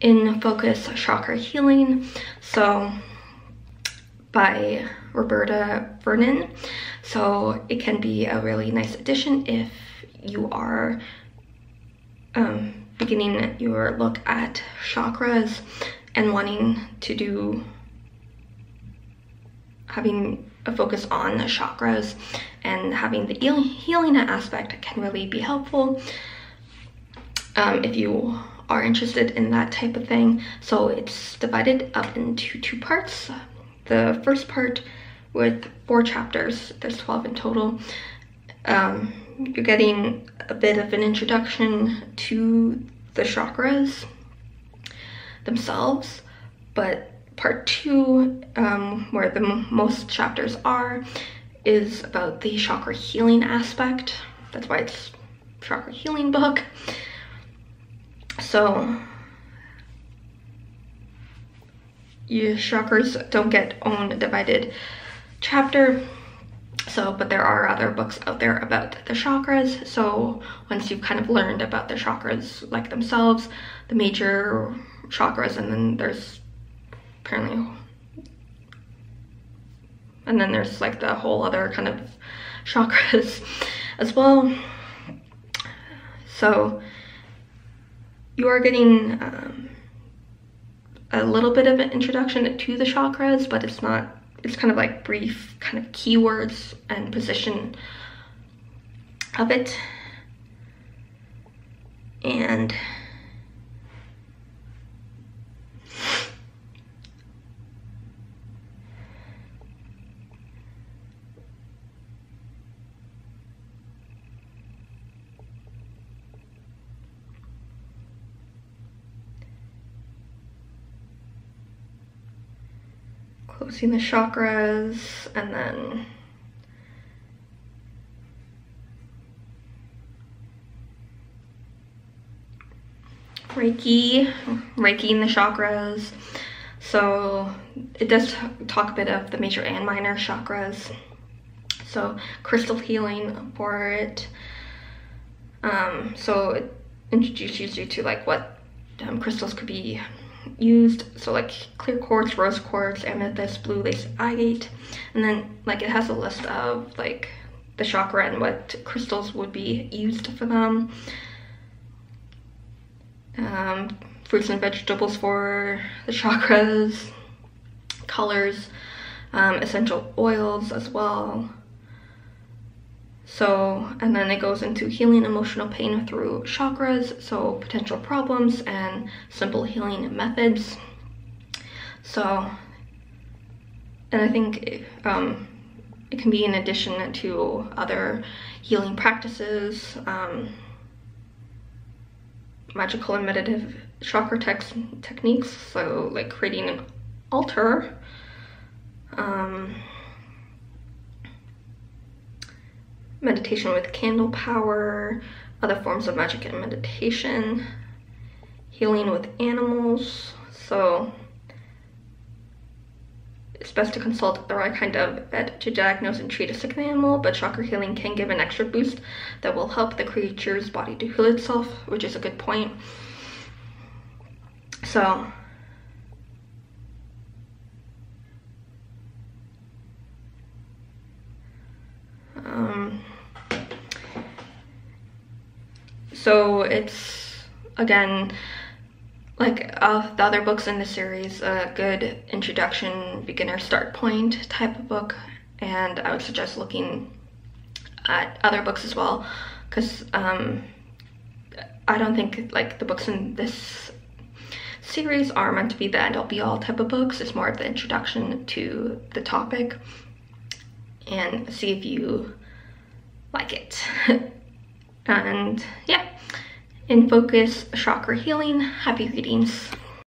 In Focus Chakra Healing. So by Roberta Vernon. So it can be a really nice addition if you are um, beginning your look at chakras and wanting to do having a focus on the chakras and having the healing aspect can really be helpful um, if you are interested in that type of thing. So it's divided up into two parts. The first part with four chapters, there's 12 in total. Um, you're getting a bit of an introduction to the chakras themselves, but part two, um, where the most chapters are, is about the chakra healing aspect. That's why it's chakra healing book. So your chakras don't get own divided chapter. So, but there are other books out there about the chakras. So once you've kind of learned about the chakras like themselves, the major chakras, and then there's apparently, and then there's like the whole other kind of chakras as well. So you are getting um, a little bit of an introduction to the chakras, but it's not it's kind of like brief kind of keywords and position of it. And closing the chakras and then Reiki, Reiki in the chakras. So it does talk a bit of the major and minor chakras. So crystal healing for it. Um, so it introduces you to like what um, crystals could be used so like clear quartz rose quartz amethyst blue lace agate and then like it has a list of like the chakra and what crystals would be used for them. Um, fruits and vegetables for the chakras colors um, essential oils as well so, and then it goes into healing emotional pain through chakras, so potential problems and simple healing methods. So, and I think um, it can be in addition to other healing practices, um, magical and meditative chakra techniques, so like creating an altar, um, meditation with candle power, other forms of magic and meditation, healing with animals. So it's best to consult the right kind of vet to diagnose and treat a sick animal, but chakra healing can give an extra boost that will help the creature's body to heal itself, which is a good point. So um, so it's again like uh, the other books in the series a good introduction beginner start point type of book. And I would suggest looking at other books as well because um, I don't think like the books in this series are meant to be the end all be all type of books. It's more of the introduction to the topic and see if you like it. and yeah, in focus chakra healing, happy readings.